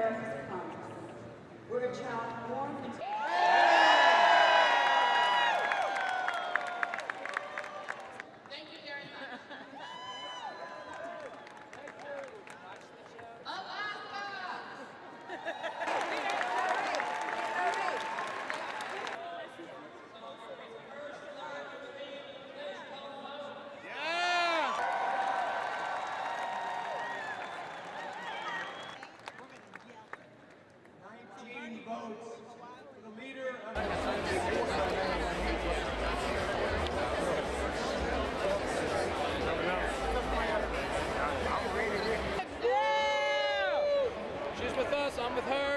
Thomas. We're a child born to votes the leader of She's with us, I'm with her.